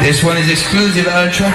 This one is exclusive, Ultra.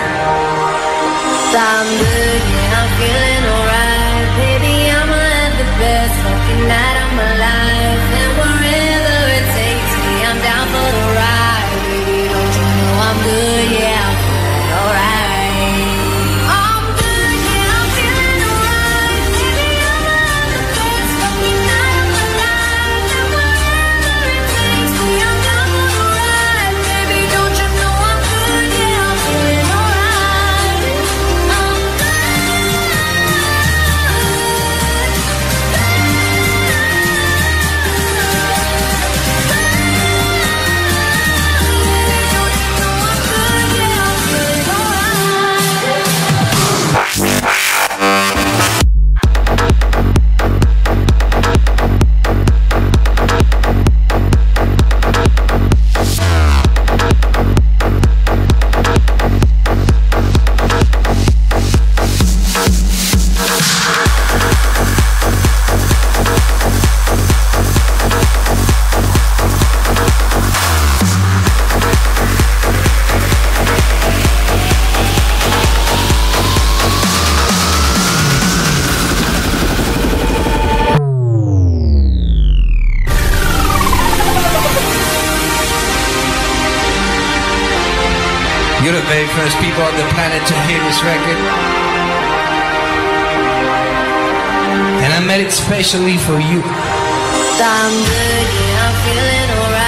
You're the very first people on the planet to hear this record. And I made it specially for you. I'm good, yeah, I'm feeling alright.